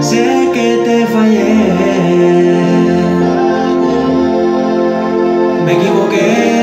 Sé que te fallé, me equivoqué.